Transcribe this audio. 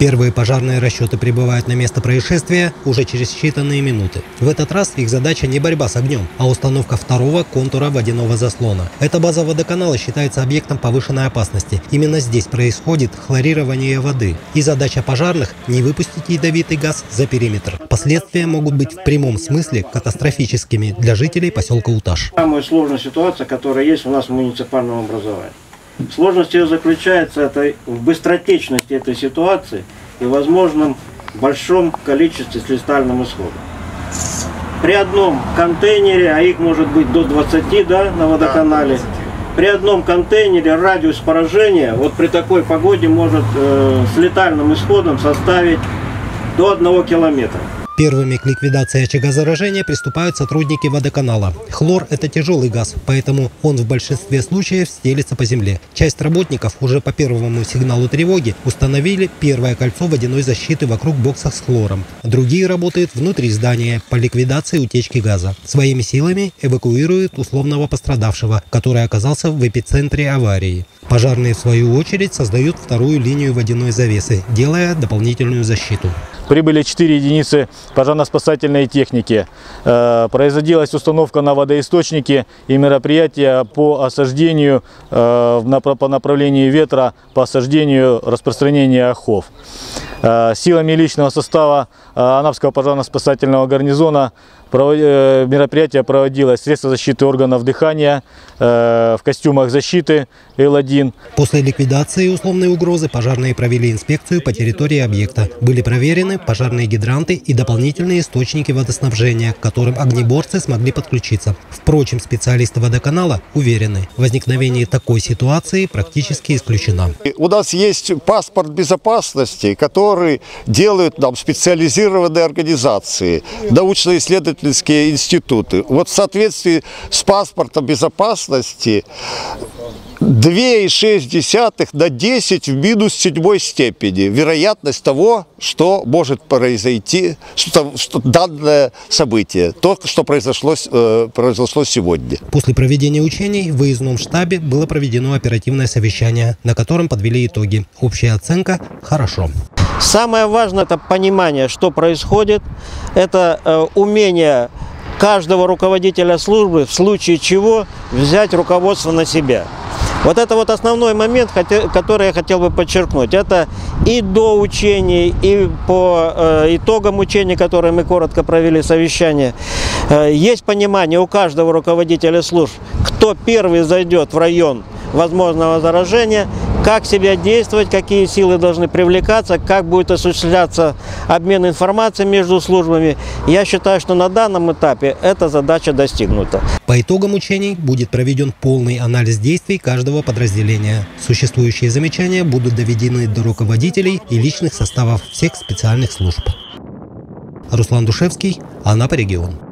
Первые пожарные расчеты прибывают на место происшествия уже через считанные минуты. В этот раз их задача не борьба с огнем, а установка второго контура водяного заслона. Эта база водоканала считается объектом повышенной опасности. Именно здесь происходит хлорирование воды. И задача пожарных – не выпустить ядовитый газ за периметр. Последствия могут быть в прямом смысле катастрофическими для жителей поселка Уташ. Самая сложная ситуация, которая есть у нас в муниципальном образовании. Сложность ее заключается это в быстротечности этой ситуации и возможном большом количестве с летальным исходом. При одном контейнере, а их может быть до 20 да, на водоканале, при одном контейнере радиус поражения вот при такой погоде может э, с летальным исходом составить до 1 километра. Первыми к ликвидации очага заражения приступают сотрудники водоканала. Хлор – это тяжелый газ, поэтому он в большинстве случаев стелится по земле. Часть работников уже по первому сигналу тревоги установили первое кольцо водяной защиты вокруг боксов с хлором. Другие работают внутри здания по ликвидации утечки газа. Своими силами эвакуируют условного пострадавшего, который оказался в эпицентре аварии. Пожарные, в свою очередь, создают вторую линию водяной завесы, делая дополнительную защиту. Прибыли 4 единицы пожарно-спасательной техники. Э, производилась установка на водоисточники и мероприятия по осаждению э, по направлению ветра, по осаждению распространения охов. Э, силами личного состава Анапского пожарно-спасательного гарнизона мероприятие проводилось средства защиты органов дыхания э, в костюмах защиты Л-1. После ликвидации условной угрозы пожарные провели инспекцию по территории объекта. Были проверены пожарные гидранты и дополнительные источники водоснабжения, к которым огнеборцы смогли подключиться. Впрочем, специалисты водоканала уверены, возникновение такой ситуации практически исключено. У нас есть паспорт безопасности, который делают нам специализированные организации, научно-исследовательные исследовательские институты. Вот в соответствии с паспортом безопасности 2,6 на 10 в минус седьмой степени вероятность того, что может произойти, что, что данное событие, то, что произошло, э, произошло сегодня. После проведения учений в выездном штабе было проведено оперативное совещание, на котором подвели итоги. Общая оценка – хорошо. Самое важное – это понимание, что происходит, это э, умение каждого руководителя службы, в случае чего взять руководство на себя. Вот это вот основной момент, который я хотел бы подчеркнуть. Это и до учений, и по э, итогам учений, которые мы коротко провели совещание, э, есть понимание у каждого руководителя служб, кто первый зайдет в район возможного заражения, как себя действовать, какие силы должны привлекаться, как будет осуществляться обмен информацией между службами. Я считаю, что на данном этапе эта задача достигнута. По итогам учений будет проведен полный анализ действий каждого подразделения. Существующие замечания будут доведены до руководителей и личных составов всех специальных служб. Руслан Душевский, Анапа регион.